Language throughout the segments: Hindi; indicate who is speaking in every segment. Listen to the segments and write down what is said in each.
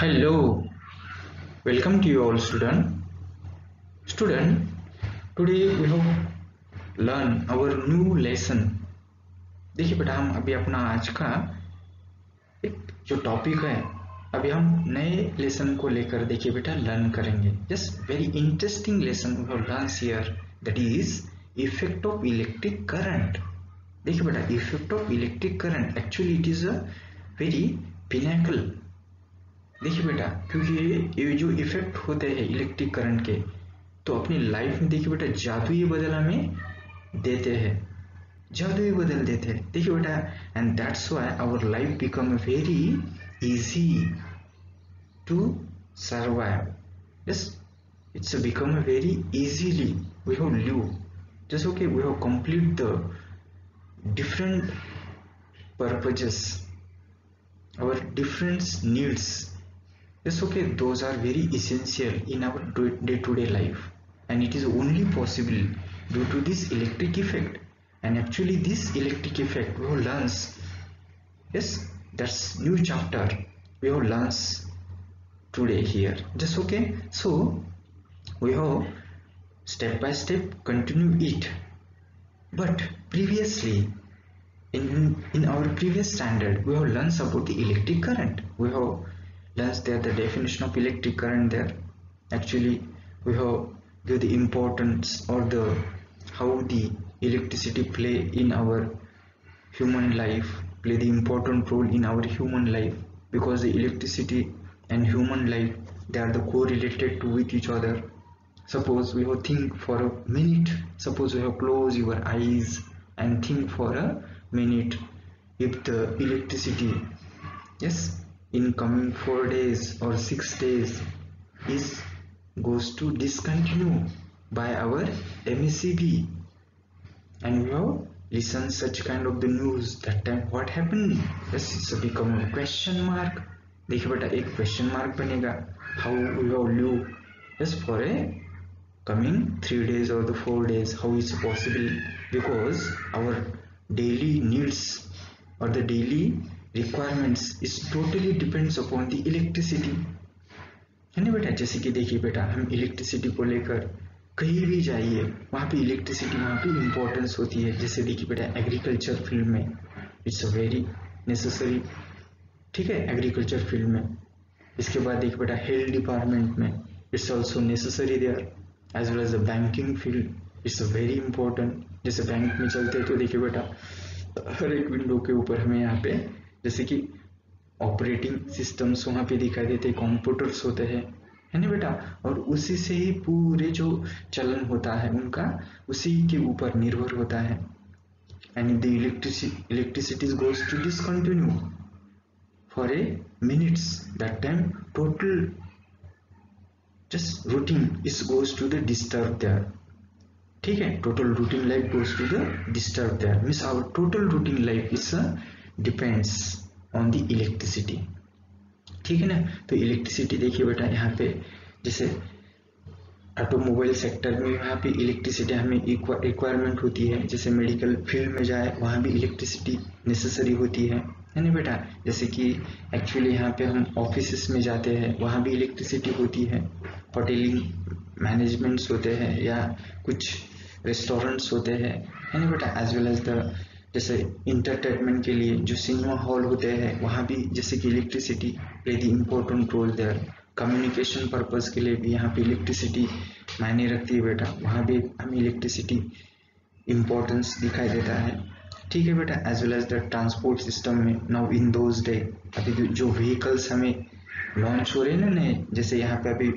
Speaker 1: Hello, welcome to you all student. Student, today we have learn our new lesson. देखिए बेटा हम अभी अपना आज का एक जो टॉपिक है अभी हम नए लेसन को लेकर देखिए बेटा लर्न करेंगे। Just very interesting lesson we have learn here that is effect of electric current देखिए बेटा effect of electric current actually it is a very pinnacle देखिए बेटा, क्योंकि ये जो इफ़ेक्ट होते हैं इलेक्ट्रिक करंट के तो अपनी लाइफ में देखिए बेटा जादू ही बदल हमें देते हैं। जादू ही बदल देते हैं। देखिए बेटा and that's why our life become very easy to survive yes it's become very easily we have live just okay, we have complete the different purposes, our different needs. Yes okay those are very essential in our day-to-day life. And it is only possible due to this electric effect. And actually this electric effect we have learns yes that's new chapter. We have learns today here. Just okay? So we have step by step continue it. But previously in in our previous standard we have learned about the electric current. We have learned there the definition of electric current there. Actually we have give the importance or the how the electricity play in our human life play the important role in our human life. Because the electricity and human life they are the correlated to with each other. Suppose we have think for a minute. Suppose we have close your eyes and think for a minute if the electricity. Yes in coming four days or six days is goes to discontinue by our MECB and we have listened such kind of the news that time what happened yes it's become a question mark देखिए बेटा एक क्वेश्चन मार्क बनेगा how we have live yes for a coming three days or the four days how is possible because our daily needs or the daily requirements is totally depends upon the electricity. है ना बेटा जैसे कि देखिए बेटा, हम इलेक्ट्रिसिटी को लेकर कहीं भी जाइए, वहाँ पे इलेक्ट्रिसिटी वहाँ पे इम्पोर्टेंस होती है। जैसे देखिए बेटा एग्रीकल्चर फ़ील्ड में इट्स अ वेरी नेसेसरी ठीक है एग्रीकल्चर फ़ील्ड में। इसके बाद देखिए बेटा हेल्थ डिपार्टमेंट में it's also necessary there as well as the banking field it's a very important जैसे बैंक में चलते हैं तो देखिए बेटा, हर एक विंडो के ऊपर हमें यहाँ पे जैसे कि ऑपरेटिंग सिस्टम्स वहाँ पे दिखाई देते हैं कंप्यूटर्स होते हैं, है ना बेटा? और उसी से ही पूरे जो चलन होता है उनका, उसी के ऊपर निर्भर होता है। And the electricity electricity goes to discontinue for a minutes that time total just routine is goes to the disturb there. ठीक है? Total routine life goes to the disturb there means our total routine life is depends on the electricity ठीक है ना? तो इलेक्ट्रिसिटी देखिए बेटा, यहाँ पे जैसे ऑटोमोबाइल सेक्टर में यहाँ पे इलेक्ट्रिसिटी हमें रिक्वायरमेंट होती है। जैसे मेडिकल फ़ील्ड में जाए, वहाँ भी इलेक्ट्रिसिटी नेसेसरी होती है। है ना बेटा? जैसे कि एक्चुअली यहाँ पे हम ऑफ़िस में जाते हैं, वहाँ भी इलेक्ट्रिसिटी होती है। होटेलिंग मैनेजमेंट्स होते हैं या कुछ रेस्टोरेंट्स होते हैं। है ना बेटा? एज वेल एज द जैसे इंटरटेनमेंट के लिए जो सिनेमा हॉल होते हैं, वहाँ भी जैसे कि electricity play the important role there communication purpose के लिए भी यहाँ पे इलेक्ट्रिसिटी मायने रखती है बेटा. वहाँ भी हमें इलेक्ट्रिसिटी इम्पोर्टेंस दिखाई देता है. ठीक है बेटा as well as the transport system में नाउ इन दोज डे अभी जो व्हीकल्स हमें लॉन्च हो रहे हैं ना नए, जैसे यहाँ पे अभी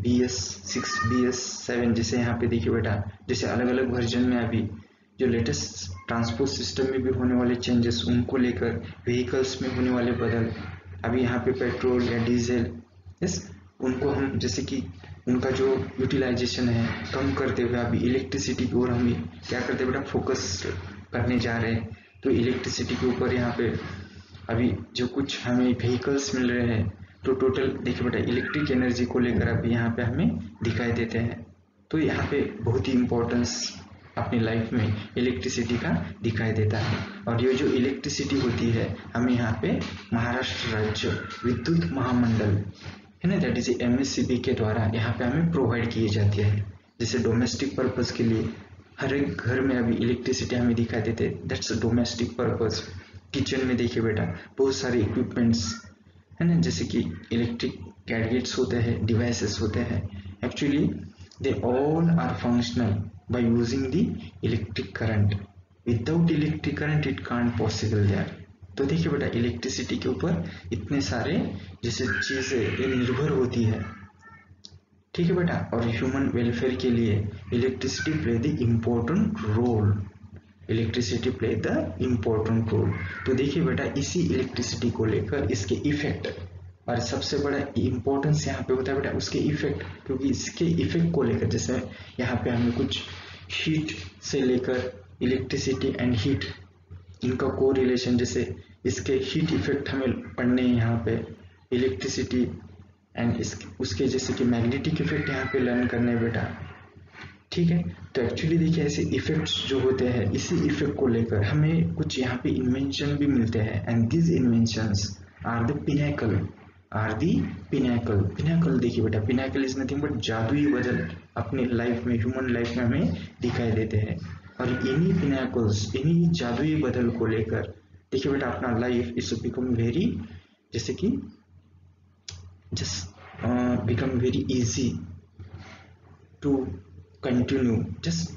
Speaker 1: B S six B S seven जैसे यहाँ पे देखिए बेटा, जैसे अलग अलग वर्जन में अभी जो लेटेस्ट ट्रांसपोर्ट सिस्टम में भी होने वाले चेंजेस उनको लेकर व्हीकल्स में होने वाले बदल, अभी यहाँ पे पेट्रोल या डीजल यस उनको हम, जैसे कि उनका जो यूटिलाइजेशन है, कम करते हुए अभी इलेक्ट्रिसिटी की ओर हम क्या करते बेटा फोकस करने जा रहे हैं। तो इलेक्ट्रिसिटी के ऊपर यहाँ पे अभी जो कुछ हमें व्हीकल्स मिल रहे हैं तो टोटल देखिए बेटा इलेक्ट्रिक एनर्जी को लेकर अभी यहाँ पे हमें दिखाई देते हैं। तो यहाँ पे बहुत ही इम्पोर्टेंस अपनी लाइफ में इलेक्ट्रिसिटी का दिखाई देता है। और ये जो इलेक्ट्रिसिटी होती है, हमें यहाँ पे महाराष्ट्र राज्य विद्युत महामंडल, है ना? दैट इज़ एम के द्वारा यहाँ पे हमें प्रोवाइड किए जाते हैं। जैसे डोमेस्टिक पर्पज के लिए हर एक घर में अभी इलेक्ट्रिसिटी हमें दिखाई देते दैट्स डोमेस्टिक पर्पज किचन में देखिए बेटा, बहुत सारे इक्विपमेंट्स है ना? जैसे कि इलेक्ट्रिक गैडगेट्स होते हैं डिवाइसेस होते हैं। Actually they all are functional by using the electric current without electric current it can't possible there तो देखिए बेटा इलेक्ट्रिसिटी के ऊपर इतने सारे जैसे चीज़ें निर्भर होती है। ठीक है बेटा? और ह्यूमन वेलफेयर के लिए electricity play the important role electricity play the important role तो देखिए बेटा, इसी इलेक्ट्रिसिटी को लेकर इसके इफ़ेक्ट और सबसे बड़ा इम्पोर्टेंस यहाँ पे होता है बेटा, उसके इफ़ेक्ट क्योंकि इसके इफ़ेक्ट को लेकर जैसे यहाँ पे हमें कुछ हीट से लेकर इलेक्ट्रिसिटी एंड हीट इनका को रिलेशन जैसे इसके हीट इफ़ेक्ट हमें पढ़ने हैं यहाँ पे इलेक्ट्रिसिटी एंड उसके जैसे कि मैग्नेटिक इफ़ेक्ट यहाँ पे लर्न करने बेटा। ठीक है? तो एक्चुअली देखिए ऐसे इफेक्ट्स जो होते हैं, इसी इफ़ेक्ट को लेकर हमें कुछ यहाँ पे इन्वेंशन भी मिलते हैं। And this inventions are the pinnacle are the pinnacle pinnacle देखिए बेटा पिनेकल इज़ नथिंग बट जादुई बदल। अपने लाइफ में ह्यूमन लाइफ में हमें दिखाई देते हैं। और इन्हीं पिनेकल्स इन्हीं जादुई बदल को लेकर देखिए बेटा अपना लाइफ इज़ बिकम वेरी जैसे कि uh, become very easy to continue just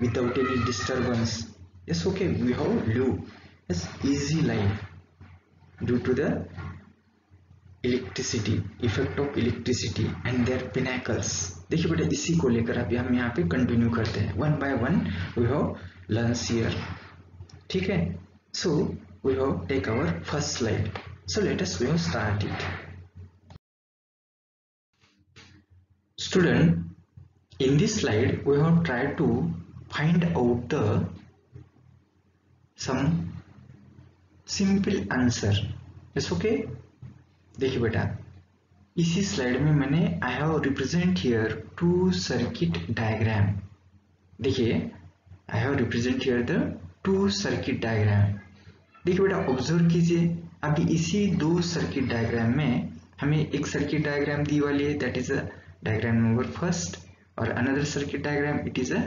Speaker 1: without any disturbance. Yes okay we have live yes easy life due to the electricity effect of electricity and their pinnacles देखिए बेटा इसी को लेकर अभी हम यहाँ पे कंटिन्यू करते हैं। One by one we have learn here ठीक है? So we have take our first slide so let us we have start it Student, in this slide we have tried to find out the some simple answer. It's okay? देखिए बेटा इसी स्लाइड में मैंने I have represent here two circuit diagram देखिए I have represent here the two circuit diagram देखिए बेटा ऑब्ज़र्व कीजिए। अभी इसी दो सर्किट डायग्राम में हमें एक सर्किट डायग्राम दी वाली है that is a diagram number first और another circuit diagram it is a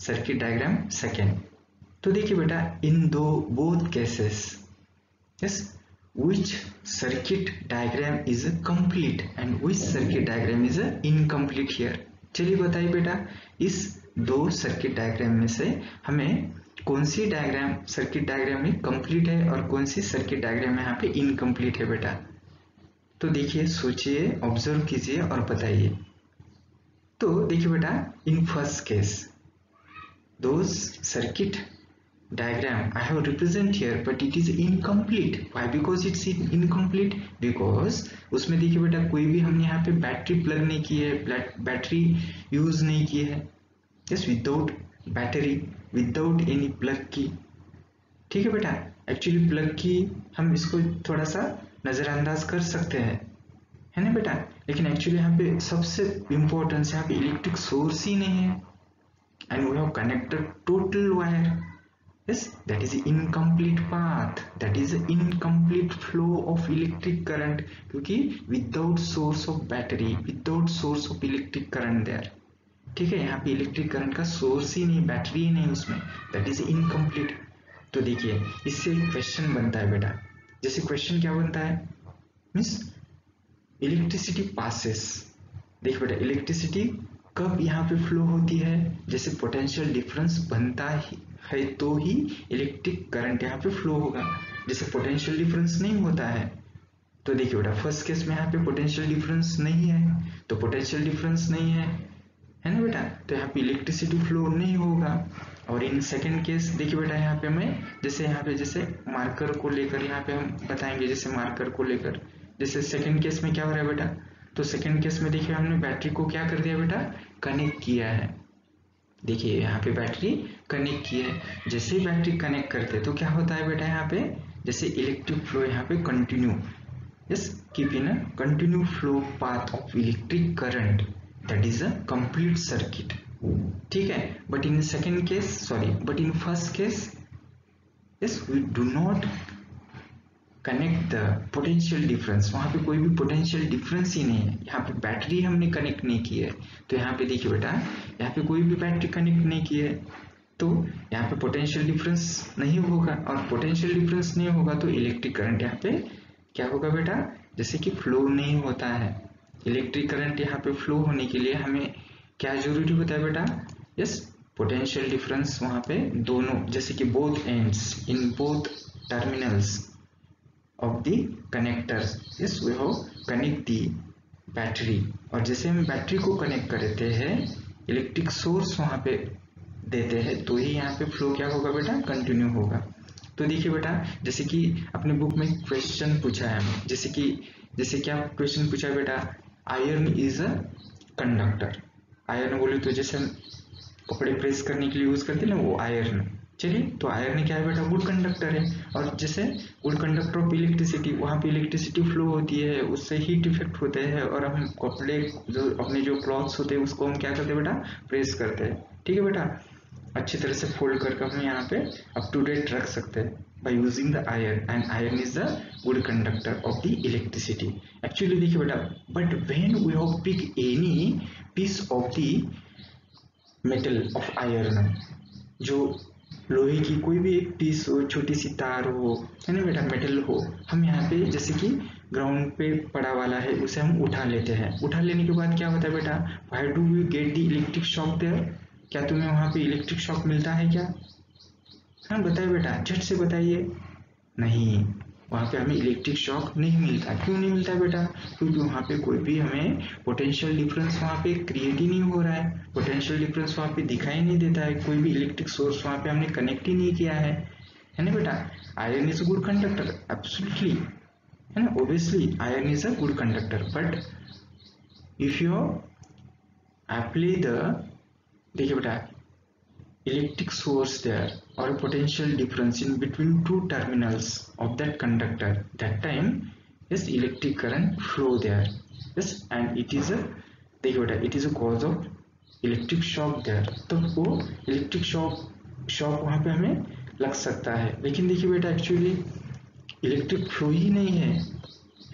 Speaker 1: circuit diagram second तो देखिए बेटा, इन दो both cases yes? Which circuit diagram is complete and which circuit diagram is incomplete here? चलिए बताइए बेटा, इस दो सर्किट डायग्राम में से हमें कौन सी डायग्राम सर्किट डायग्राम में कंप्लीट है और कौन सी सर्किट डायग्राम यहाँ पे इनकम्प्लीट है बेटा? तो देखिए, सोचिए ऑब्ज़र्व कीजिए और बताइए। तो देखिए बेटा in first case those circuit diagram. I have represent here, but it is incomplete. Why? Because it's incomplete? Because उसमें देखिए बेटा, कोई भी हमने यहाँ पे बैटरी प्लग नहीं की है बैटरी यूज़ नहीं की है। Yes without battery without any plug की ठीक है बेटा? एक्चुअली प्लग की हम इसको थोड़ा सा नजरअंदाज कर सकते हैं। है ना बेटा? लेकिन एक्चुअली यहाँ पे सबसे इंपॉर्टेंस यहाँ पे इलेक्ट्रिक सोर्स ही नहीं है। And we have connected total wire yes that is incomplete path that is incomplete flow of electric current क्योंकि without source of battery without source of electric current there ठीक है यहाँ पे इलेक्ट्रिक करंट का सोर्स ही नहीं बैटरी ही नहीं उसमें दैट इज़ इनकम्प्लीट तो देखिए इससे एक क्वेश्चन बनता है बेटा जैसे क्वेश्चन क्या बनता है मीन्स इलेक्ट्रिसिटी पासेस देख बेटा इलेक्ट्रिसिटी कब यहाँ पे फ्लो होती है? जैसे पोटेंशियल डिफरेंस बनता ही है तो ही इलेक्ट्रिक करंट यहाँ पे फ्लो होगा। जैसे पोटेंशियल डिफरेंस नहीं होता है तो देखिए बेटा फ़र्स्ट केस में यहाँ पे पोटेंशियल डिफरेंस नहीं है तो पोटेंशियल डिफरेंस नहीं है। है ना बेटा? तो यहाँ पे इलेक्ट्रिसिटी फ्लो नहीं होगा। और इन सेकेंड केस देखिए बेटा, यहाँ पे हमें जैसे यहाँ पे जैसे मार्कर को लेकर यहाँ पे हम बताएँगे, जैसे मार्कर को लेकर। जैसे सेकंड केस में क्या हो रहा है बेटा? तो सेकंड केस में देखिए हमने बैटरी को क्या कर दिया बेटा? कनेक्ट किया है। देखिए यहाँ पे बैटरी कनेक्ट की है। जैसे ही बैटरी कनेक्ट करते तो क्या होता है बेटा यहाँ पे? जैसे इलेक्ट्रिक फ्लो यहाँ पे continue yes keep in a continue flow path of electric current that is a complete circuit ठीक है? But in second case sorry but in first case yes we do not connect the potential difference वहाँ पे कोई भी पोटेंशियल डिफरेंस ही नहीं है। यहाँ पे बैटरी हमने कनेक्ट नहीं की है। तो यहाँ पे देखिए बेटा, यहाँ पे कोई भी बैटरी कनेक्ट नहीं की है तो यहाँ पे पोटेंशियल डिफरेंस नहीं होगा। और पोटेंशियल डिफरेंस नहीं होगा तो इलेक्ट्रिक करंट यहाँ पे क्या होगा बेटा? जैसे कि फ्लो नहीं होता है। इलेक्ट्रिक करंट यहाँ पे फ्लो होने के लिए हमें क्या ज़रूरी होता है बेटा? यस पोटेंशियल डिफरेंस वहाँ पे दोनों, जैसे कि both ends in both terminals of the connector yes, we have connect the battery और जैसे हम बैटरी को कनेक्ट करते हैं इलेक्ट्रिक सोर्स वहाँ पे देते हैं तो ही यहाँ पे फ्लो क्या होगा बेटा? कंटिन्यू होगा। तो देखिए बेटा, जैसे कि अपने बुक में क्वेश्चन पूछा है जैसे कि, जैसे क्या क्वेश्चन पूछा है बेटा iron is a conductor iron बोले तो जैसे हम कपड़े प्रेस करने के लिए यूज़ करते हैं ना, वो आयरन चलिए तो आयरन क्या है बेटा? गुड कंडक्टर है। और जैसे गुड कंडक्टर ऑफ़ इलेक्ट्रिसिटी वहाँ पे इलेक्ट्रिसिटी फ्लो होती है, उससे हीट इफ़ेक्ट होते हैं और हम कपड़े जो, अपने जो क्लॉथ्स होते हैं, उसको हम क्या करते हैं बेटा? प्रेस करते हैं। ठीक है बेटा? अच्छी तरह से फोल्ड करके हम यहाँ पे अप टू डेट रख सकते हैं by using the iron, and iron is the good conductor of the electricity. Actually देखिए बेटा, but when we have pick any piece of the metal of iron, जो लोहे की कोई भी एक पीस हो, छोटी सी तार हो, है ना बेटा मेटल हो, हम यहाँ पे जैसे कि ग्राउंड पे पड़ा वाला है, उसे हम उठा लेते हैं। उठा लेने के बाद क्या होता है बेटा why do you get the electric shock there क्या तुम्हें वहाँ पे इलेक्ट्रिक शॉक मिलता है क्या? हाँ बताइए बेटा, झट से बताइए। नहीं। वहाँ पे हमें इलेक्ट्रिक शॉक नहीं मिलता। क्यों नहीं मिलता बेटा? क्योंकि वहाँ पे कोई भी हमें पोटेंशियल डिफरेंस वहाँ पे क्रिएट ही नहीं हो रहा है। पोटेंशियल डिफरेंस वहाँ पे दिखाई नहीं देता है। कोई भी इलेक्ट्रिक सोर्स वहाँ पे हमने कनेक्ट ही नहीं किया है। है ना बेटा? Iron is a good conductor absolutely है ना? Obviously iron is a good conductor but if you apply the देखिए बेटा, electric source there or a potential difference in between two terminals of that conductor that time yes electric current flow there yes and it is a बेटा it is a cause of electric shock there तो वो electric shock shock वहाँ पे हमें लग सकता है लेकिन देखिए बेटा एक्चुअली इलेक्ट्रिक फ्लो ही नहीं है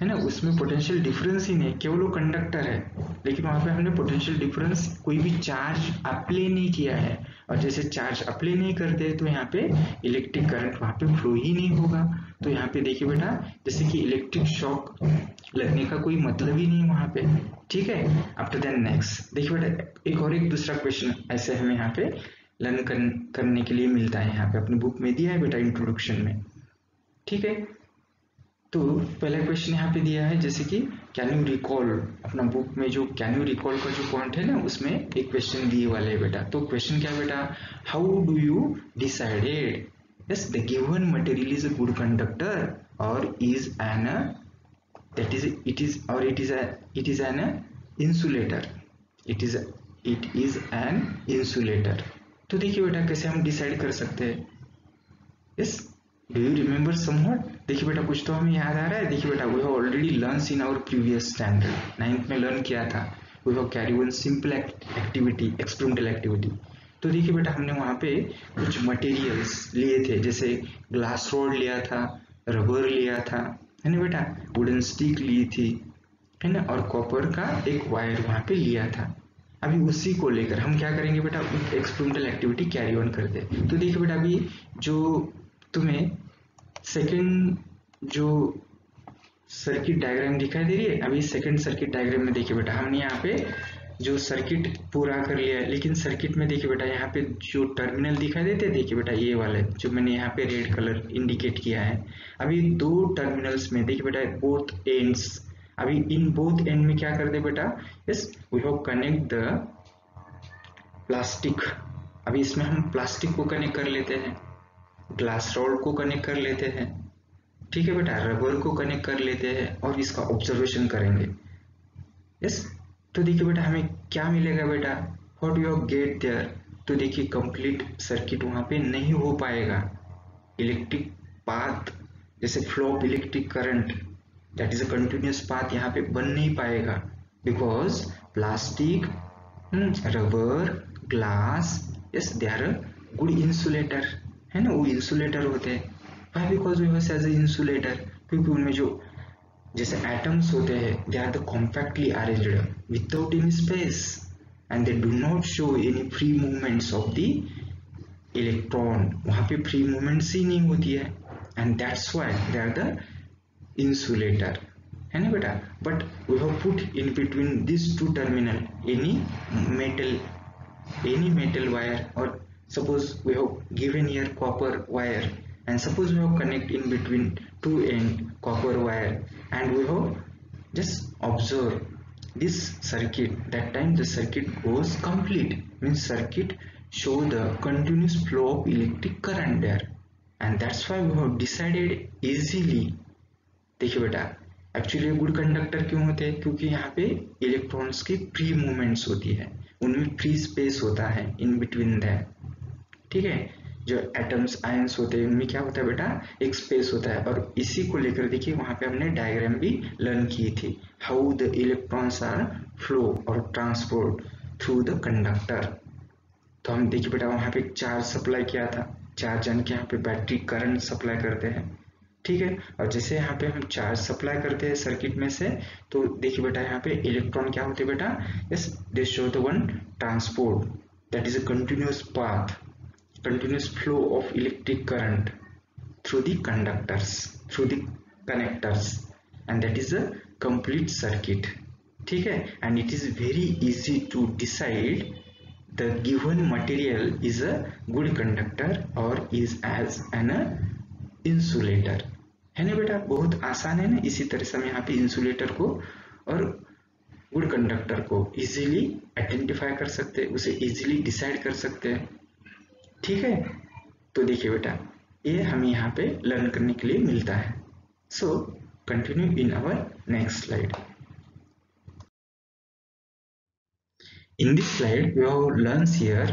Speaker 1: है ना उसमें पोटेंशियल डिफरेंस ही नहीं केवल वो कंडक्टर है लेकिन वहाँ पे हमने पोटेंशियल डिफरेंस कोई भी चार्ज अप्लाई नहीं किया है और जैसे चार्ज अप्लाई नहीं करते तो यहाँ पे इलेक्ट्रिक करंट वहाँ पे फ्लो ही नहीं होगा। तो यहाँ पे देखिए बेटा, जैसे कि इलेक्ट्रिक शॉक लगने का कोई मतलब ही नहीं वहाँ पे। ठीक है? आफ्टर देन नेक्स्ट देखिए बेटा, एक और एक दूसरा क्वेश्चन ऐसे हमें यहाँ पे लर्न करने के लिए मिलता है यहाँ पे। अपनी बुक में दिया है बेटा इंट्रोडक्शन में। ठीक है? तो पहला क्वेश्चन यहाँ पे दिया है, जैसे कि कैन यू रिकॉल अपना बुक में जो कैन यू रिकॉल का जो पॉइंट है ना, उसमें एक क्वेश्चन दिए वाले है बेटा। तो क्वेश्चन क्या बेटा? How do you decided yes the given material is a good conductor और is an that is it is और it is it is an insulator it is it is an insulator तो देखिए बेटा, कैसे हम डिसाइड कर सकते हैं? Yes do you remember somewhat देखिए बेटा, कुछ तो हमें याद आ रहा है। देखिए बेटा we have already learn in our previous standard ninth में लर्न किया था। We have carry one simple activity experimental activity तो देखिए बेटा, हमने वहाँ पे कुछ मटेरियल्स लिए थे। जैसे ग्लास रोड लिया था रबर लिया था, है ना बेटा? वुडन स्टिक ली थी, है ना? और कॉपर का एक वायर वहाँ पे लिया था। अभी उसी को लेकर हम क्या करेंगे बेटा? एक्सपेरिमेंटल एक्टिविटी कैरी ऑन करते तो देखिए बेटा, अभी जो तुम्हें सेकंड जो सर्किट डायग्राम दिखाई दे रही है, अभी सेकेंड सर्किट डायग्राम में देखिए बेटा, हमने यहाँ पे जो सर्किट पूरा कर लिया है, लेकिन सर्किट में देखिए बेटा, यहाँ पे जो टर्मिनल दिखाई देते हैं, देखिए बेटा, ये वाले, जो मैंने यहाँ पे रेड कलर इंडिकेट किया है। अभी दो टर्मिनल्स में, देखिए बेटा बोथ एंड्स अभी इन बोथ एंड में क्या कर दे बेटा yes we have connect the plastic अभी इसमें हम प्लास्टिक को कनेक्ट कर लेते हैं। ग्लास रॉड को कनेक्ट कर लेते हैं। ठीक है बेटा? रबर को कनेक्ट कर लेते हैं और इसका ऑब्जर्वेशन करेंगे। यस तो देखिए बेटा, हमें क्या मिलेगा बेटा? वॉट यू गेट देयर तो देखिए कंप्लीट सर्किट वहाँ पे नहीं हो पाएगा। इलेक्ट्रिक पाथ जैसे flow of electric current that is a continuous path यहाँ पे बन नहीं पाएगा। Because plastic rubber glass yes they are good insulator है ना, वो इंसुलेटर होते हैं। Why because we as a insulator क्योंकि उनमें जो, जैसे एटम्स होते हैं they are the compactly arranged without any space and they do not show any free movements of the electron वहाँ पे फ्री मूवमेंट्स ही नहीं होती है। And that's why they are the insulator है ना बेटा? But we have put in between this two terminal any metal any metal wire or suppose we have given here copper wire and suppose we have connect in between two end copper wire and we have just observe this circuit that time the circuit goes complete means circuit show the continuous flow of electric current there and that's why we have decided easily देखिए बेटा एक्चुअली गुड कंडक्टर क्यों होते हैं क्योंकि यहाँ पे इलेक्ट्रॉन्स की फ्री मूवमेंट्स होती है उनमें फ्री स्पेस होता है इन बिटवीन दैट ठीक है? जो एटम्स आयंस होते हैं, उनमें क्या होता है बेटा? एक स्पेस होता है और इसी को लेकर देखिए, वहाँ पे हमने डायग्राम भी लर्न की थी। How the electrons are flow और ट्रांसपोर्ट थ्रू द कंडक्टर तो हम देखिए बेटा, वहाँ पे चार्ज सप्लाई किया था? चार्ज जन के यहाँ पे बैटरी करंट सप्लाई करते हैं। ठीक है? और जैसे यहाँ पे हम चार्ज सप्लाई करते हैं सर्किट में से तो देखिए बेटा, यहाँ पे इलेक्ट्रॉन क्या होते हैं बेटा? Yes they show the one transport that is a continuous path continuous flow of electric current through the conductors through the connectors and that is a complete circuit ठीक है? And it is very easy to decide the given material is a good conductor और इज़ एज एन इंसुलेटर है ना बेटा? बहुत आसान है ना? इसी तरह से हम यहाँ पे इंसुलेटर को और गुड कंडक्टर को इजीली आइडेंटिफाई कर सकते हैं, उसे इजीली डिसाइड कर सकते हैं। ठीक है? तो देखिए बेटा, ये हमें यहाँ पे लर्न करने के लिए मिलता है। So continue in our next slide in this slide we have learn here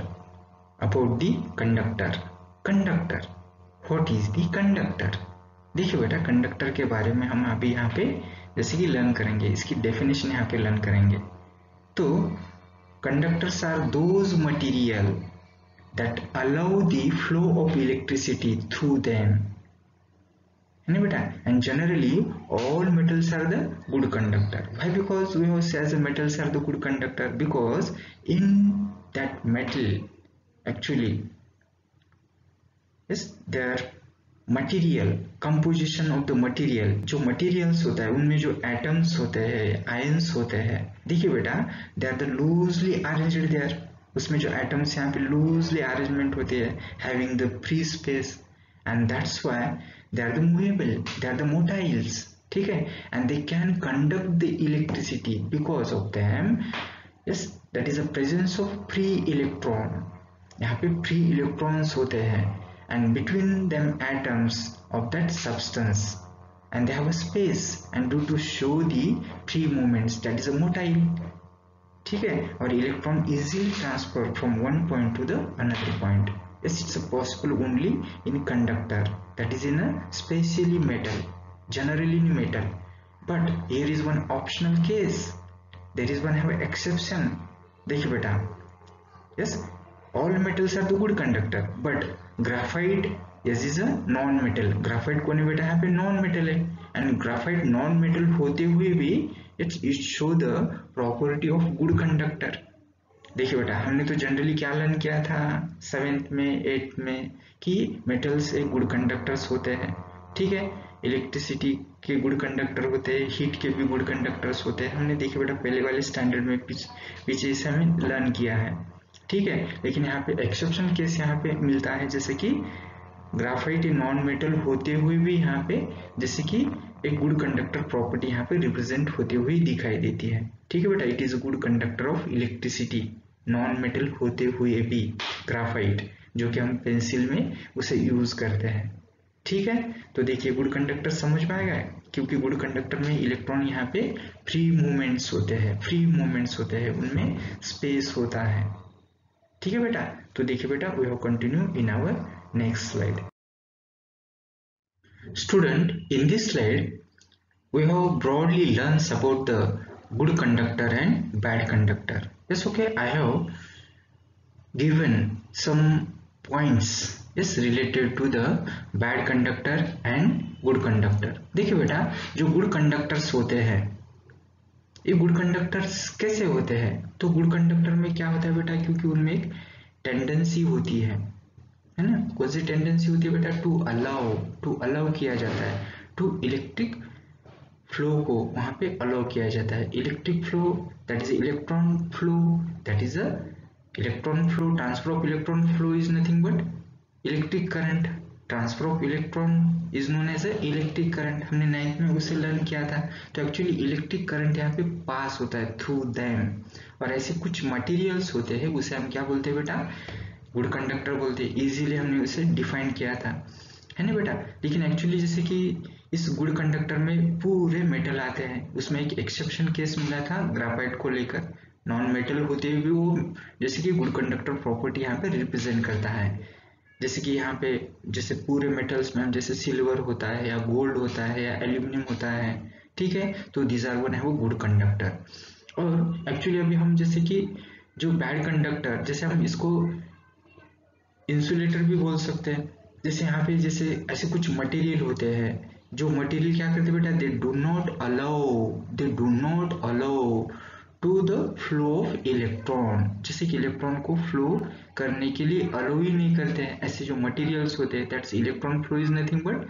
Speaker 1: about the conductor conductor what is the conductor देखिए बेटा कंडक्टर के बारे में हम अभी यहाँ पे जैसे कि लर्न करेंगे, इसकी डेफिनेशन यहाँ पे लर्न करेंगे। तो conductors are those material flow of electricity through them है ना बेटा and generally all metals are the good conductor why? Because we have said the metals are the good conductor. Because in that metal, actually, yes, their material composition of the material जो मटेरियल्स होता है, उनमें जो एटम्स होते हैं आयंस होते हैं, देखिए बेटा they are the loosely arranged there उसमें जो एटम्स यहाँ पे लूजली अरेंजमेंट होते हैं having the free space and that's why they are the movable they are the motiles ठीक है? And they can conduct the electricity because of them yes that is a presence of free electron यहाँ पे फ्री इलेक्ट्रॉन्स होते हैं, and between them atoms of that substance. And they have a space, and due to show the free movements, that is a motile. ठीक है? और electron easily transfer from one point to the another point it's possible only in conductor that is in a specially metal generally in metal but here is one optional case there is one have exception देखिए बेटा yes all metals are the good conductor but graphite yes is a non metal graphite कौन बेटा? यहाँ पे नॉन मेटल है. एंड ग्राफाइट नॉन मेटल होते हुए भी it's, it show the property of good conductor. देखिए बेटा, हमने तो जनरली क्या लर्न किया था? सेवेंथ में एट्थ में, कि मेटल्स एक गुड कंडक्टर्स होते हैं। ठीक है? इलेक्ट्रिसिटी के गुड कंडक्टर होते हैं हीट के भी गुड कंडक्टर्स होते हैं। हमने देखिए बेटा, पहले वाले स्टैंडर्ड में पीछे से हमें लर्न किया है। ठीक है? लेकिन यहाँ पे एक्सेप्शन केस यहाँ पे मिलता है, जैसे कि ग्राफाइट नॉन मेटल होते हुए भी यहाँ पे, जैसे कि एक गुड कंडक्टर प्रॉपर्टी यहाँ पे रिप्रेजेंट होते हुए दिखाई देती है। ठीक है बेटा? It is a good conductor of electricity non metal होते हुए भी ग्राफाइट जो कि हम पेंसिल में उसे यूज़ करते हैं। ठीक है? तो देखिए गुड कंडक्टर समझ में आएगा? क्योंकि गुड कंडक्टर में इलेक्ट्रॉन यहाँ पे फ्री मूवमेंट्स होते हैं फ्री मूवमेंट्स होते हैं, उनमें स्पेस होता है। ठीक है बेटा? तो देखिए बेटा we have continue in our next slide student in this slide we have broadly learned about the good conductor and bad conductor yes okay i have given some points is related to the bad conductor and good conductor देखिए बेटा जो गुड कंडक्टर्स होते हैं ये गुड कंडक्टर्स कैसे होते हैं तो गुड कंडक्टर में क्या होता है बेटा क्योंकि उनमें एक टेंडेंसी होती है है ना? कौन सी टेंडेंसी होती है बेटा टू अलाउ टू अलाउ किया जाता है। टू इलेक्ट्रिक फ्लो को वहाँ पे अलाउ किया जाता है। Electric flow that is electron flow that is a electron flow transfer of electron flow is nothing but electric current transfer of electron is known as a electric current हमने नाइन्थ में उसे लर्न किया था। तो एक्चुअली इलेक्ट्रिक करंट यहाँ पे पास होता है थ्रू दैम और ऐसे कुछ मटेरियल्स होते हैं, उसे हम क्या बोलते हैं बेटा? गुड कंडक्टर बोलते हैं। इजीली हमने उसे डिफाइन किया था। है ना बेटा? लेकिन एक्चुअली जैसे कि इस गुड कंडक्टर में पूरे मेटल आते हैं। उसमें एक एक्सेप्शन केस मिला था ग्राफाइट को लेकर। नॉन मेटल होते हुए भी वो जैसे कि गुड कंडक्टर प्रॉपर्टी यहाँ पे रिप्रेजेंट करता है। जैसे कि यहाँ पे जैसे पूरे मेटल्स में जैसे सिल्वर होता है या गोल्ड होता है या एल्यूमिनियम होता है। ठीक है? तो दिस आर वन है वो गुड कंडक्टर और एक्चुअली अभी हम जैसे कि जो बैड कंडक्टर जैसे हम इसको इंसुलेटर भी बोल सकते हैं। जैसे यहाँ पे जैसे ऐसे कुछ मटेरियल होते हैं। जो मटेरियल क्या करते बेटा? They do not allow they do not allow to the flow of electron जैसे कि इलेक्ट्रॉन को फ्लो करने के लिए अलाउ ही नहीं करते हैं। ऐसे जो मटेरियल्स होते हैं that's electron flow is nothing but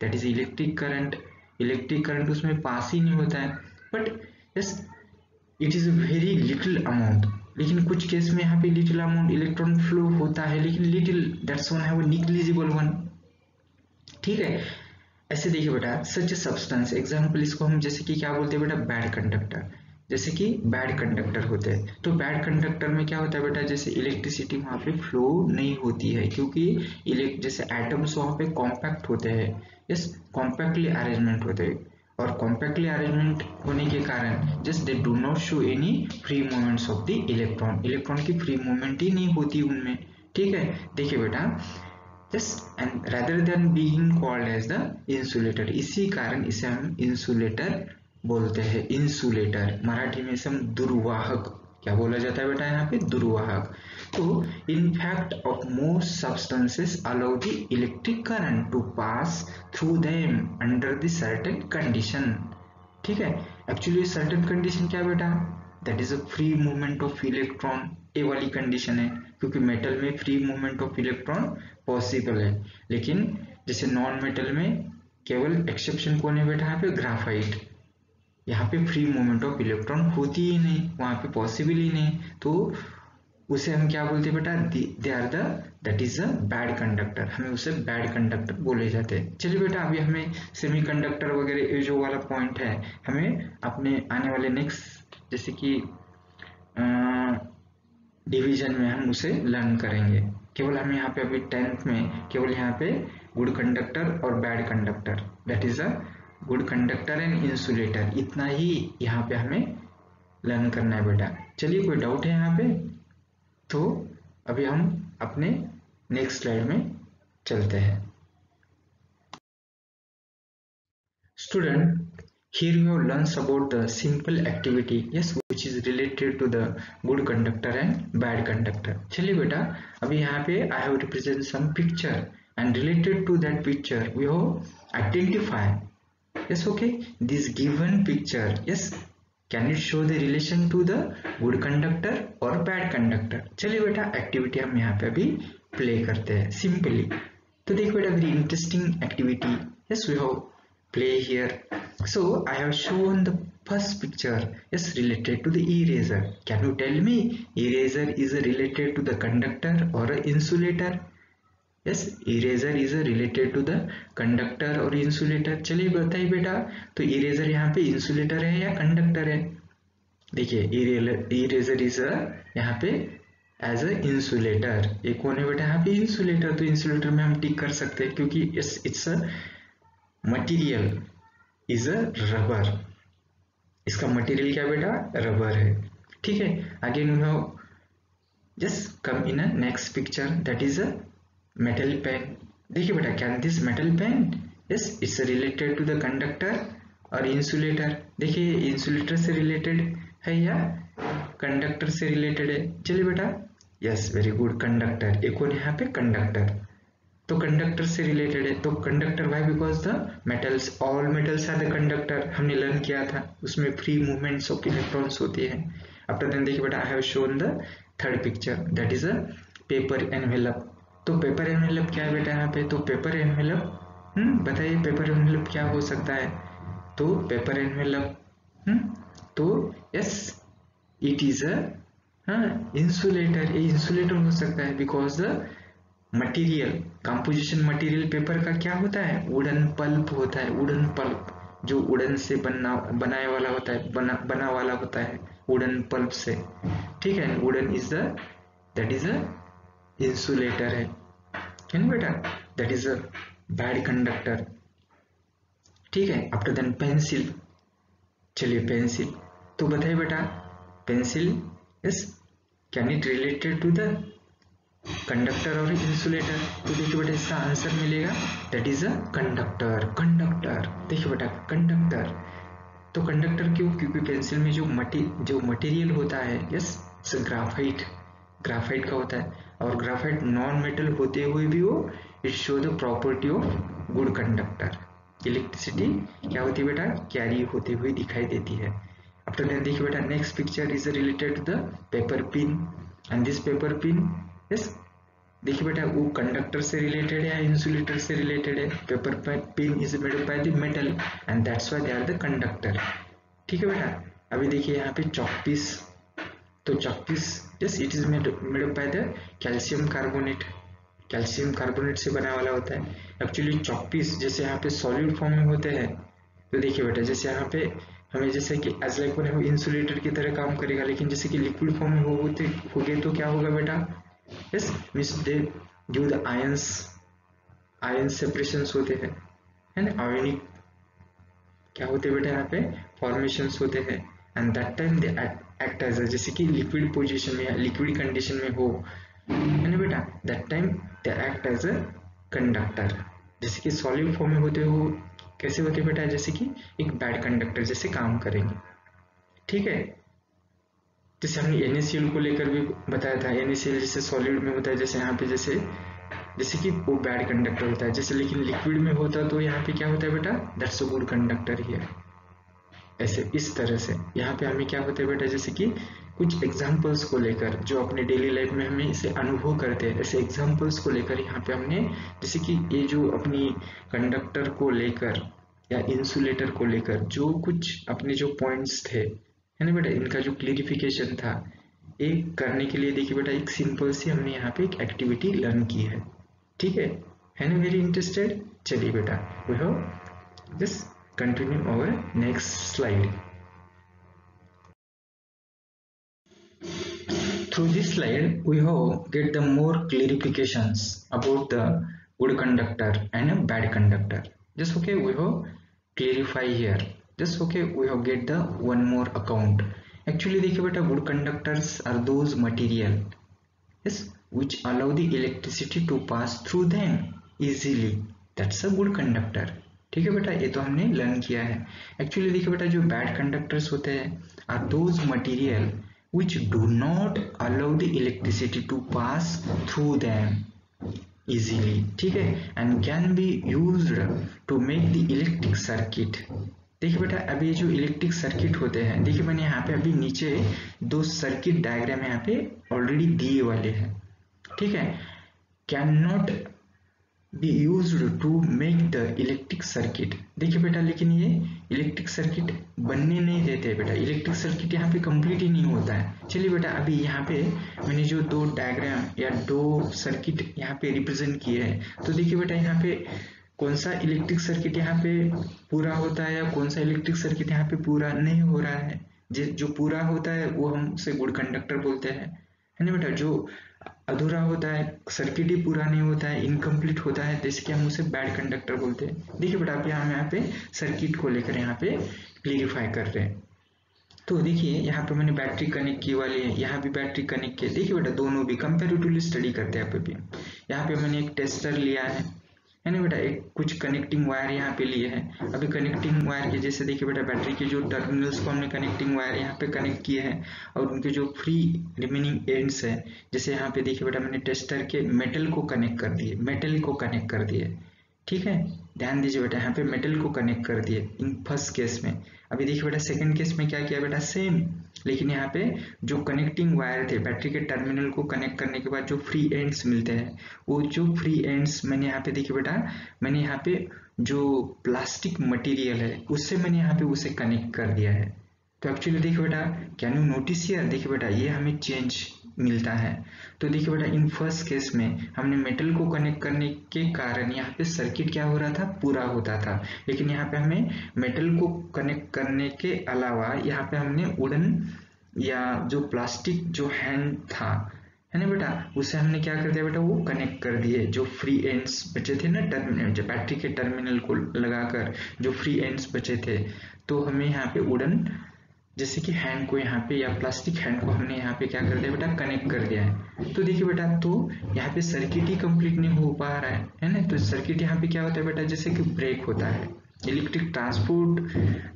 Speaker 1: that is electric current electric current उसमें पास ही नहीं होता है। But yes it is a very little amount लेकिन कुछ केस में यहाँ पे लिटिल अमाउंट इलेक्ट्रॉन फ्लो होता है, लेकिन लिटिल दैट्स वन है वो निग्लिजिबल वन ठीक है? ऐसे देखिए बेटा सच सब्सटेंस एग्ज़ाम्पल इसको हम जैसे कि क्या बोलते हैं बेटा? बैड कंडक्टर जैसे कि बैड कंडक्टर होते हैं। तो बैड कंडक्टर में क्या होता है बेटा? जैसे इलेक्ट्रिसिटी वहाँ पे फ्लो नहीं होती है, क्योंकि जैसे एटम्स वहाँ पे कॉम्पैक्ट होते हैं। यस कॉम्पैक्टली अरेंजमेंट होते हैं। और कॉम्पैक्टली अरेंजमेंट होने के कारण just they do not show any free movements of the electron electron की फ्री मूवमेंट ही नहीं होती उनमें, ठीक है? देखिए बेटा just and rather than being called as the insulator इसी कारण इसे हम इंसुलेटर बोलते हैं। इंसुलेटर मराठी में इसे हम दुर्वाहक क्या बोला जाता है बेटा यहाँ पे? दुर्वाहक। तो fact of most substances allow the electric current to pass through them under the certain condition ठीक है? एक्चुअली सर्टेन कंडीशन क्या बेटा? That is a free movement of electron ए वाली कंडीशन है, क्योंकि मेटल में free movement of electron possible है। लेकिन जैसे नॉन मेटल में केवल एक्सेप्शन कौन है बेटा यहाँ पे? ग्राफाइट यहाँ पे फ्री मूवमेंट ऑफ़ इलेक्ट्रॉन होती ही नहीं, वहाँ पे पॉसिबल ही नहीं। तो उसे हम क्या बोलते हैं बेटा? They are the that is a bad conductor हमें उसे बैड कंडक्टर बोले जाते हैं। चलिए बेटा, अभी हमें सेमी कंडक्टर वगैरह, ये जो वाला पॉइंट है, हमें अपने आने वाले नेक्स्ट जैसे कि डिवीज़न में हम उसे लर्न करेंगे। केवल हम यहाँ पे अभी टेंथ में, केवल यहाँ पे गुड कंडक्टर और bad conductor that is a good conductor and insulator इतना ही यहाँ पे हमें लर्न करना है बेटा। चलिए, कोई डाउट है यहाँ पे? तो अभी हम अपने नेक्स्ट स्लाइड में चलते हैं। Student here you learn about the simple activity yes which is related to the good conductor and bad conductor चलिए बेटा, अभी यहाँ पे I have represent some picture and related to that picture we हो identify yes okay this given picture yes can it show the relation to the good conductor और बैड कंडक्टर चलिए बेटा एक्टिविटी हम यहाँ पे अभी प्ले करते हैं सिंपली तो देखो बेटा very interesting activity yes we have play here so I have shown the first picture is related to the eraser can you tell me eraser is related to the conductor or insulator Yes, eraser is related to the conductor और insulator. चलिए बताइए बेटा तो eraser यहाँ पे insulator है या conductor है? देखिए eraser is यहाँ पे एज अ इंसुलेटर ये कौन है बेटा? यहाँ पे इंसुलेटर तो इंसुलेटर में हम टिक कर सकते हैं क्योंकि it's a material is a rubber इसका मटेरियल क्या बेटा? रबर है। ठीक है again we have just come in a next picture that is a metal pen देखिए बेटा can this metal pen yes it's related to the conductor और इंसुलेटर देखिए इंसुलेटर से रिलेटेड है या कंडक्टर से रिलेटेड है? चलिए बेटा। यस वेरी गुड कंडक्टर एक और यहाँ पे कंडक्टर तो कंडक्टर से रिलेटेड है। तो conductor why because the metals all metals are the conductor हमने लर्न किया था। उसमें फ्री मूवमेंट्स ऑफ़ इलेक्ट्रॉन्स होती है। आफ्टर देन देखिए बेटा I have shown the third picture that is a paper envelope तो पेपर एनवेलप क्या है बेटा यहाँ पे तो पेपर एनवेलप हम्म बताइए पेपर एनवेलप क्या हो सकता है? तो पेपर एनवेलप हम्म तो yes it is a insulator ये इंसुलेटर हो सकता है because the material composition material paper का क्या होता है? वुडन पल्प होता है वुडन पल्प जो वुडन से बनना, बनाए वाला होता है, बना बना वाला होता है वुडन पल्प से। ठीक है wooden is the that is a insulator है। है ना बेटा that is a bad conductor ठीक है आफ्टर देन पेंसिल चलिए पेंसिल तो बताइए बेटा pencil yes can it related to the conductor और इंसुलेटर तो देखिए बेटा, इसका आंसर मिलेगा। That is a conductor conductor देखिए बेटा कंडक्टर तो कंडक्टर क्यों? क्योंकि पेंसिल में जो मटी, जो मटेरियल होता है यस ग्राफाइट ग्राफाइट का होता है। और ग्राफाइट नॉन मेटल होते हुए भी वो it show the property of good conductor electricity क्या होती है बेटा? कैरी होते हुए दिखाई देती है। आफ्टर दैट देखिए बेटा next picture is related to the paper pin and this paper pin yes देखिए बेटा, वो कंडक्टर से रिलेटेड है इंसुलेटर से रिलेटेड है? Paper pin is made by the metal and that's why they are the conductor ठीक है बेटा? अभी देखिए यहाँ पे चॉकपीस तो chalkpiece yes it is made made by the calcium carbonate calcium carbonate से बना वाला होता है। एक्चुअली चॉकपीस जैसे यहाँ पे सॉलिड फॉर्म में होते हैं तो देखिए बेटा, जैसे यहाँ पे हमें जैसे कि एज लाइक वो इंसुलेटर की तरह काम करेगा, लेकिन जैसे कि लिक्विड फॉर्म में हो होते हो गए तो क्या होगा बेटा? Yes means they give the ions ion separation होते हैं, है ना? आयोनिक क्या होते हैं बेटा यहाँ पे? फॉर्मेशन होते हैं। And that time they act as जैसे कि लिक्विड पोजिशन में लिक्विड कंडीशन में हो। है ना बेटा that time they act as a conductor जैसे कि सॉलिड फॉर्म में होते हो, कैसे होते बेटा? जैसे कि एक बैड कंडक्टर जैसे काम करेंगे। ठीक है? जैसे हमने एन को लेकर भी बताया था एन जैसे सॉलिड में होता है, जैसे यहाँ पे जैसे जैसे कि वो बैड कंडक्टर होता है। जैसे लेकिन लिक्विड में होता है तो यहाँ पे क्या होता है बेटा? दैट्स अ गुड कंडक्टर ही है ऐसे इस तरह से। यहाँ पे हमें क्या होता है बेटा, जैसे कि कुछ एग्जाम्पल्स को लेकर, जो अपने डेली लाइफ में हमें इसे अनुभव करते हैं, ऐसे एग्जाम्पल्स को लेकर यहाँ पे हमने, जैसे कि ये जो अपनी कंडक्टर को लेकर या इंसुलेटर को लेकर, जो कुछ अपने जो पॉइंट्स थे, है ना बेटा? इनका जो क्लियरिफिकेशन था, ये करने के लिए देखिए बेटा, एक सिंपल सी हमने यहाँ पे एक एक्टिविटी लर्न की है। ठीक है? है ना? वेरी इंटरेस्टेड चलिए बेटा we have just continue our next slide through this slide we have get the more clarifications about the good conductor and a bad conductor just okay we have clarify here just okay we have get the one more account actually देखिए बेटा good conductors are those material yes which allow the electricity to pass through them easily that's a good conductor ठीक है बेटा, ये तो हमने लर्न किया है। एक्चुअली देखिए बेटा, जो बैड कंडक्टर्स होते हैं are those material which do not allow the electricity to pass through them easily, ठीक है? And can be used to make the electric circuit देखिए बेटा अभी जो इलेक्ट्रिक सर्किट होते हैं, देखिए मैंने यहाँ पे अभी नीचे दो सर्किट डायग्राम यहाँ पे ऑलरेडी दिए वाले हैं, ठीक है? Can not be use to make the electric circuit देखिए बेटा, लेकिन ये इलेक्ट्रिक सर्किट बनने नहीं देते बेटा। इलेक्ट्रिक सर्किट यहाँ पे कंप्लीट ही नहीं होता है। चलिए बेटा, अभी यहाँ पे मैंने जो दो डायग्राम या दो सर्किट यहाँ पे रिप्रेजेंट किए हैं। तो देखिए बेटा, यहाँ पे कौन सा इलेक्ट्रिक सर्किट यहाँ पे पूरा होता है या कौन सा इलेक्ट्रिक सर्किट यहाँ पे पूरा नहीं हो रहा है? जो पूरा होता है, वो हम उसे गुड कंडक्टर बोलते हैं। है ना बेटा? जो अधूरा होता है, सर्किट ही पूरा नहीं होता है इनकम्प्लीट होता है तो इसके हम उसे बैड कंडक्टर बोलते हैं। देखिए बेटा आप हम यहाँ पे सर्किट को लेकर यहाँ पे क्लियरिफाई कर रहे हैं। तो देखिए, यहाँ पे मैंने बैटरी कनेक्ट की वाली है, यहाँ भी बैटरी कनेक्ट की देखिए बेटा, दोनों भी कंपेरेटिवली स्टडी करते हैं आप भी यहाँ पे मैंने एक टेस्टर लिया है। है ना बेटा एक कुछ कनेक्टिंग वायर यहाँ पे लिए हैं। अभी कनेक्टिंग वायर के जैसे देखिए बेटा बैटरी के जो टर्मिनल्स को हमने कनेक्टिंग वायर यहाँ पे कनेक्ट किए हैं और उनके जो फ्री रिमेनिंग एंड्स हैं, जैसे यहाँ पे देखिए बेटा मैंने टेस्टर के मेटल को कनेक्ट कर दिए मेटल को कनेक्ट कर दिए। ठीक है? ध्यान दीजिए बेटा, यहाँ पे मेटल को कनेक्ट कर दिए, इन फ़र्स्ट केस में। अभी देखिए बेटा सेकंड केस में क्या किया बेटा? सेम लेकिन यहाँ पे जो कनेक्टिंग वायर थे बैटरी के टर्मिनल को कनेक्ट करने के बाद जो फ्री एंड्स मिलते हैं, वो जो फ्री एंड्स मैंने यहाँ पे देखिए बेटा, मैंने यहाँ पे जो प्लास्टिक मटेरियल है, उससे मैंने यहाँ पे उसे कनेक्ट कर दिया है। तो एक्चुअली देखिए बेटा कैन यू नोटिस यार देखिए बेटा, ये हमें चेंज मिलता है। तो देखिए बेटा, इन फ़र्स्ट केस में हमने मेटल को कनेक्ट करने के कारण यहाँ पे सर्किट क्या हो रहा था? पूरा होता था। लेकिन यहाँ पे हमें मेटल को कनेक्ट करने के अलावा यहाँ पे हमने वुडन या जो प्लास्टिक जो हैंड था, है ना बेटा? उसे हमने क्या कर दिया बेटा? वो कनेक्ट कर दिए। जो फ्री एंड्स बचे थे ना टर्मिनल जो बैटरी के टर्मिनल को लगाकर जो फ्री एंड्स बचे थे तो हमें यहाँ पे वुडन जैसे कि हैंड को यहाँ पे या प्लास्टिक हैंड को हमने यहाँ पे क्या कर दिया बेटा? कनेक्ट कर दिया है। तो देखिए बेटा तो यहाँ पे सर्किट ही कंप्लीट नहीं हो पा रहा है है ना? तो सर्किट यहाँ पे क्या होता है बेटा? जैसे कि ब्रेक होता है। इलेक्ट्रिक ट्रांसपोर्ट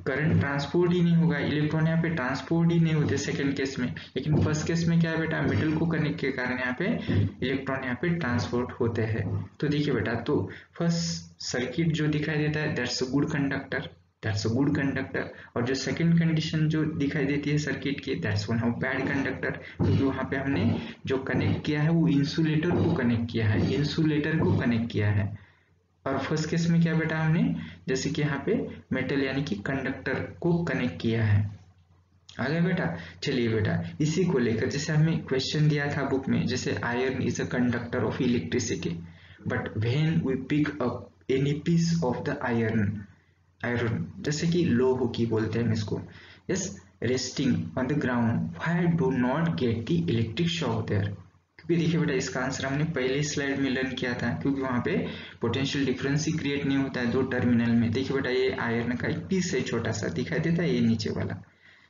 Speaker 1: करंट ट्रांसपोर्ट ही नहीं होगा। इलेक्ट्रॉन यहाँ पे ट्रांसपोर्ट ही नहीं होते सेकंड केस में। लेकिन फ़र्स्ट केस में क्या है बेटा? मेटल को कनेक्ट के कारण यहाँ पे इलेक्ट्रॉन यहाँ पे ट्रांसपोर्ट होते हैं। तो देखिए बेटा तो फ़र्स्ट सर्किट जो दिखाई देता है that's good conductor that's a good conductor और जो सेकंड कंडीशन जो दिखाई देती है सर्किट की that's one of bad conductor क्योंकि वहाँ पे हमने जो कनेक्ट किया है, वो इंसुलेटर को कनेक्ट किया है इंसुलेटर को कनेक्ट किया है। और फ़र्स्ट केस में क्या बेटा हमने? जैसे कि यहाँ पे मेटल यानी कि कंडक्टर को कनेक्ट किया है। आ गया बेटा, चलिए बेटा, इसी को लेकर, जैसे हमें क्वेश्चन दिया था बुक में, जैसे iron is a conductor of electricity but when we pick up any piece of the iron iron जैसे कि लोह की बोलते हैं इसको। Yes resting on the ground why do not get the electric shock there क्योंकि देखिए बेटा, इसका आंसर हमने पहले स्लाइड में लर्न किया था, क्योंकि वहाँ पे पोटेंशियल डिफरेंस ही क्रिएट नहीं होता है दो टर्मिनल में। देखिए बेटा, ये आयरन का एक पीस है, छोटा सा दिखाई देता है, ये नीचे वाला।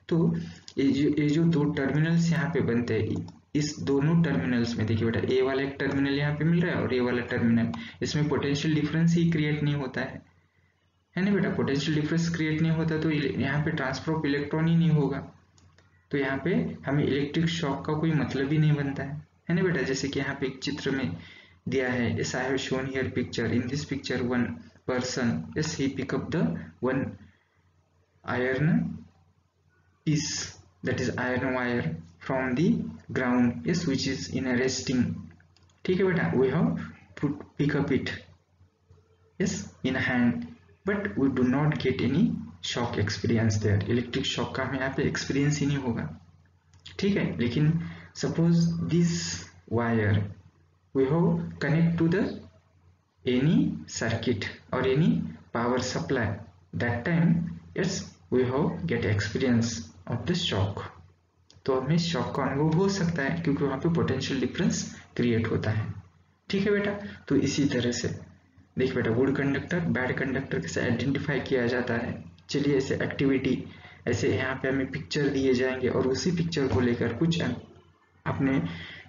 Speaker 1: तो ये जो ये जो दो टर्मिनल्स यहाँ पे बनते हैं, इस दोनों टर्मिनल्स में, देखिए बेटा ए वाला एक टर्मिनल यहाँ पे मिल रहा है और ए वाला टर्मिनल इसमें पोटेंशियल डिफरेंस ही क्रिएट नहीं होता है। है ना बेटा? पोटेंशियल डिफरेंस क्रिएट नहीं होता तो यहाँ पे ट्रांसफ़र ऑफ़ इलेक्ट्रॉन ही नहीं होगा। तो यहाँ पे हमें इलेक्ट्रिक शॉक का कोई मतलब ही नहीं बनता है। है ना बेटा? जैसे कि यहाँ पे एक चित्र में दिया है इस I have shown here picture in this picture one person yes he pick up the one iron that is iron wire from the ground, yes, which is in a resting. ठीक है बेटा? We have put, pick up it, yes but we do not get any shock experience there electric shock का हमें यहाँ पे एक्सपीरियंस ही नहीं होगा। ठीक है? लेकिन suppose this wire we have connect to the any circuit और any power supply that time it's we have get experience of the shock तो हमें शॉक का अनुभव हो सकता है, क्योंकि वहाँ पे पोटेंशियल डिफरेंस क्रिएट होता है। ठीक है बेटा? तो इसी तरह से देखिए बेटा गुड कंडक्टर बैड कंडक्टर कैसे आइडेंटिफाई किया जाता है? चलिए ऐसे एक्टिविटी ऐसे यहाँ पे हमें पिक्चर दिए जाएँगे और उसी पिक्चर को लेकर कुछ अपने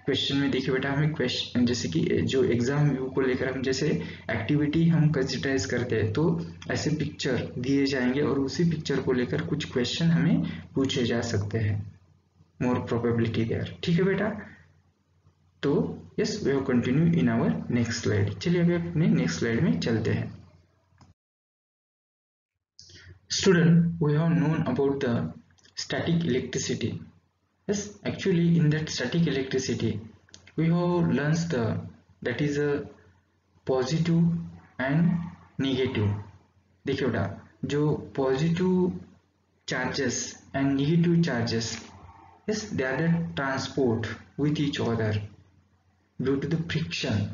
Speaker 1: क्वेश्चन में देखिए बेटा, हमें क्वेश्चन जैसे कि जो एग्ज़ाम व्यू को लेकर हम जैसे एक्टिविटी हम कंसिडराइज करते हैं तो ऐसे पिक्चर दिए जाएँगे और उसी पिक्चर को लेकर कुछ क्वेश्चन हमें पूछे जा सकते हैं मोर प्रोबेबिलिटी देयर ठीक है बेटा? तो yes we continue in our next slide चलिए अभी अपने नेक्स्ट स्लाइड में चलते हैं। Student we have known about the static electricity yes actually in that static electricity we have learns the that is a positive and negative देखिए बेटा, जो positive charges and negative charges yes they are the transport with each other due to the friction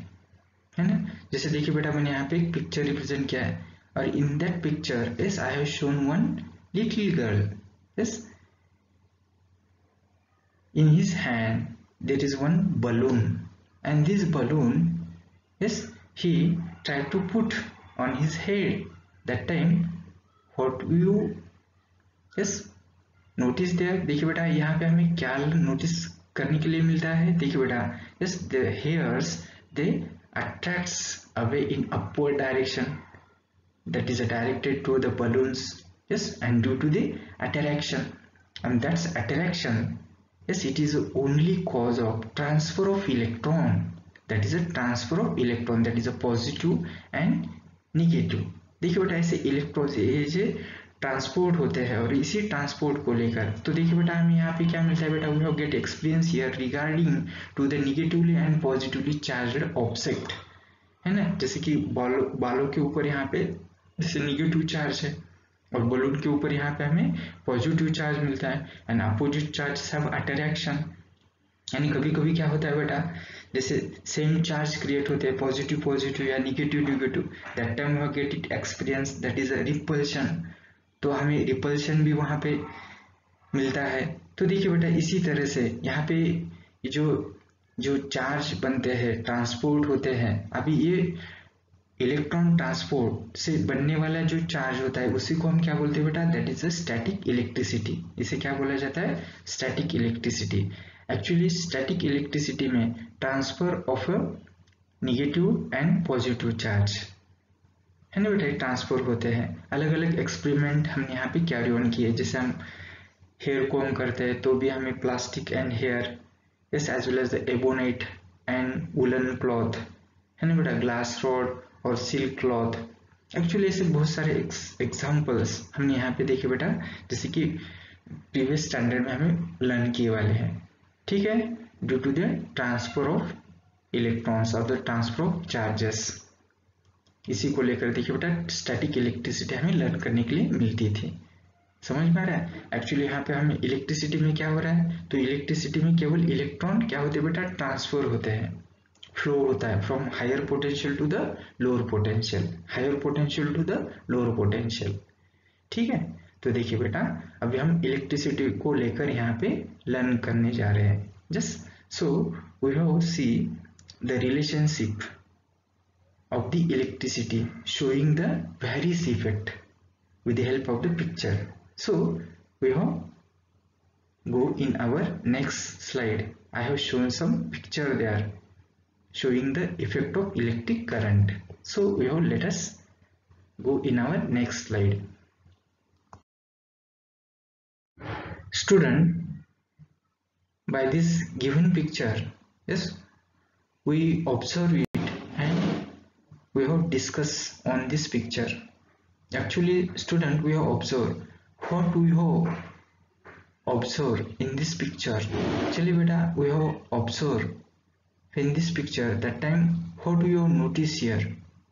Speaker 1: है ना? जैसे देखिए बेटा, मैंने यहाँ पे एक पिक्चर रिप्रेजेंट किया है। और in that picture is I have shown one little girl yes in his hand there is one balloon and this balloon yes he try to put on his head that time what you yes notice there देखिए बेटा, यहाँ पे हमें क्या नोटिस करने के लिए मिलता है। देखिए बेटा इस the hairs they attracts away in upward direction that is directed to the balloons yes and due to the attraction and that's attraction yes it is only cause of transfer of electron that is a transfer of electron that is a positive and negative देखिए बेटा, ऐसे इलेक्ट्रॉन ये ट्रांसपोर्ट होते हैं और इसी ट्रांसपोर्ट को लेकर तो देखिए बेटा, हमें यहाँ पे क्या मिलता है बेटा? We have get experience here regarding to the negatively and positively charge object है ना? जैसे कि बालों बालों के ऊपर यहाँ पे जैसे निगेटिव चार्ज है और बलून के ऊपर यहाँ पे हमें पॉजिटिव चार्ज मिलता है and opposite charge have attraction यानी कभी कभी क्या होता है बेटा? जैसे सेम चार्ज क्रिएट होते हैं पॉजिटिव पॉजिटिव या negative negative that time you get it experience that is a repulsion तो हमें रिपल्शन भी वहाँ पे मिलता है। तो देखिए बेटा, इसी तरह से यहाँ पे जो जो चार्ज बनते हैं ट्रांसपोर्ट होते हैं, अभी ये इलेक्ट्रॉन ट्रांसपोर्ट से बनने वाला जो चार्ज होता है, उसी को हम क्या बोलते हैं बेटा? That is a static electricity इसे क्या बोला जाता है? Static electricity actually static electricity में transfer of a negative and positive charge बेटा ट्रांसफ़र होते हैं। अलग अलग एक्सपेरिमेंट हमने यहाँ पे कैरी ऑन किए। जैसे हम हेयर कोम करते हैं तो भी हमें plastic and hair yes as well as the ebonite and woollen cloth है ना बेटा? ग्लास रॉड और सिल्क क्लॉथ एक्चुअली ऐसे बहुत सारे एग्जाम्पल्स हमने यहाँ पे देखे बेटा। जैसे कि प्रीवियस स्टैंडर्ड में हमें लर्न किए वाले हैं। ठीक है? Due to the transfer of electrons और द ट्रांसफ़र ऑफ़ चार्जेस इसी को लेकर देखिए बेटा स्टैटिक इलेक्ट्रिसिटी हमें लर्न करने के लिए मिलती थी। समझ में आ रहा है? एक्चुअली यहाँ पे हमें इलेक्ट्रिसिटी में क्या हो रहा है? तो इलेक्ट्रिसिटी में केवल इलेक्ट्रॉन क्या होते हैं बेटा? ट्रांसफ़र होते हैं। फ्लो होता है from higher potential to the lower potential higher potential to the lower potential ठीक है? तो देखिए बेटा, अभी हम इलेक्ट्रिसिटी को लेकर यहाँ पे लर्न करने जा रहे हैं। Just so we have see the relationship of the electricity showing the various effect with the help of the picture. So we have go in our next slide. I have shown some picture there showing the effect of electric current. So we have let us go in our next slide. Student by this given picture yes we observe we have discussed on this picture actually student we have observed what we have observed in this picture actually beta we have observed in this picture that time what do you notice here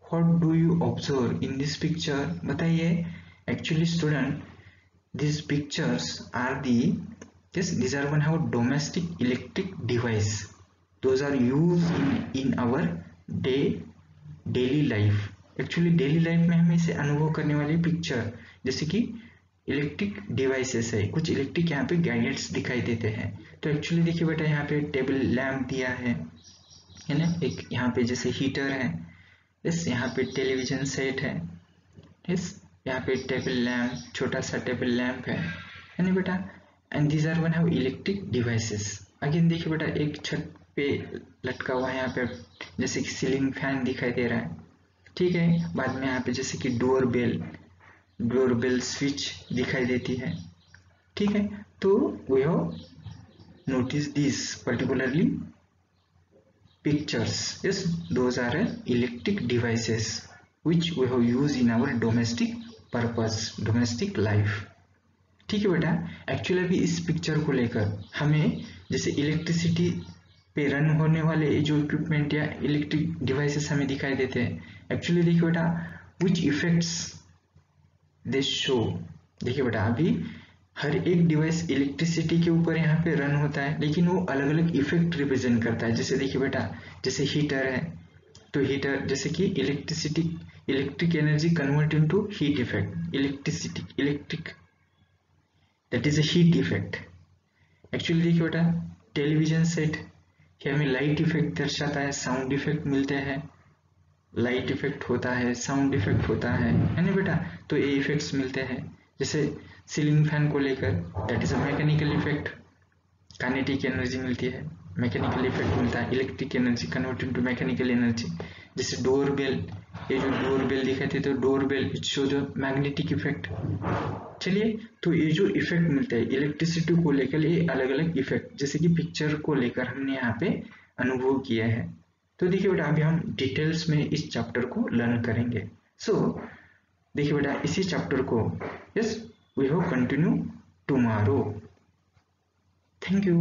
Speaker 1: what do you observe in this picture बताइए actually student these pictures are the yes these are one our domestic electric device those are used in, in our day daily life actually daily life में हमें इसे अनुभव करने वाली पिक्चर जैसे कि इलेक्ट्रिक डिवाइसेस है। कुछ इलेक्ट्रिक यहाँ पे गैजेट्स दिखाई देते हैं। तो एक्चुअली देखिए बेटा, यहाँ पे टेबल लैम्प दिया है। है ना? एक यहाँ पे जैसे हीटर है। इस यहाँ पे टेलीविज़न सेट है। इस यहाँ पे टेबल लैम्प छोटा सा टेबल लैम्प है। है ना बेटा? And these are one have electric devices again देखिए बेटा, एक छत पे लटका हुआ है यहाँ पे, जैसे कि सीलिंग फ़ैन दिखाई दे रहा है। ठीक है? बाद में यहाँ पे जैसे कि door bell door bell switch दिखाई देती है। ठीक है? तो we have notice this particularly pictures. Yes, those are electric devices which we have used in our domestic purpose, domestic life. ठीक है बेटा? एक्चुअली अभी इस पिक्चर को लेकर हमें जैसे इलेक्ट्रिसिटी पे रन होने वाले जो इक्विपमेंट या इलेक्ट्रिक डिवाइसेस हमें दिखाई देते हैं। एक्चुअली देखिए बेटा विच इफेक्ट्स दे शो देखिए बेटा, अभी हर एक डिवाइस इलेक्ट्रिसिटी के ऊपर यहाँ पे रन होता है, लेकिन वो अलग अलग इफ़ेक्ट रिप्रेजेंट करता है। जैसे देखिए बेटा, जैसे हीटर है तो हीटर जैसे कि electricity electric energy convert into heat effect electricity electric that is a heat effect actually देखिए बेटा टेलीविज़न सेट कि हमें लाइट इफ़ेक्ट दर्शाता है? साउंड इफ़ेक्ट मिलते हैं। लाइट इफ़ेक्ट होता है साउंड इफ़ेक्ट होता है। है ना बेटा? तो ये इफेक्ट्स मिलते हैं। जैसे सीलिंग फ़ैन को लेकर that is a mechanical effect kinetic energy मिलती है। मैकेनिकल इफ़ेक्ट मिलता है। Electric energy convert to mechanical energy जैसे डोर बेल ये जो डोर बेल दिखाई थे तो door bell it show the magnetic effect चलिए तो ये जो इफ़ेक्ट मिलता है इलेक्ट्रिसिटी को लेकर ये अलग अलग इफ़ेक्ट जैसे कि पिक्चर को लेकर हमने यहाँ पे अनुभव किया है। तो देखिए बेटा अभी हम डिटेल्स में इस चैप्टर को लर्न करेंगे। सो so, देखिए बेटा इसी चैप्टर को yes we have continue tomorrow thank you